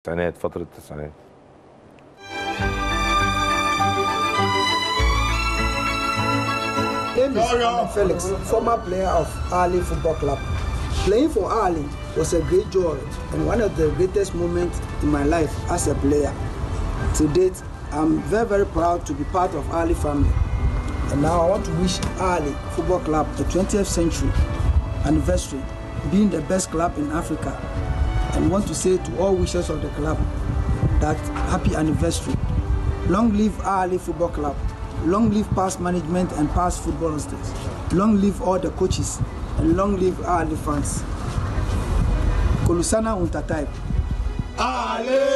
التسعينات فترة التسعينات name is Felix, former player of Ahly Football Club. Playing for Ahly was a great joy and one of the greatest moments in my life as a player. To date, I'm very, very proud to be part of Ahly family. And now I want to wish Ahly Football Club the 20th century anniversary, being the best club in Africa and want to say to all wishers of the club that happy anniversary. Long live Ahly Football Club. Long live past management and past footballers. Long live all the coaches. And long live Ahly fans. Kolusana Untatai. Ale,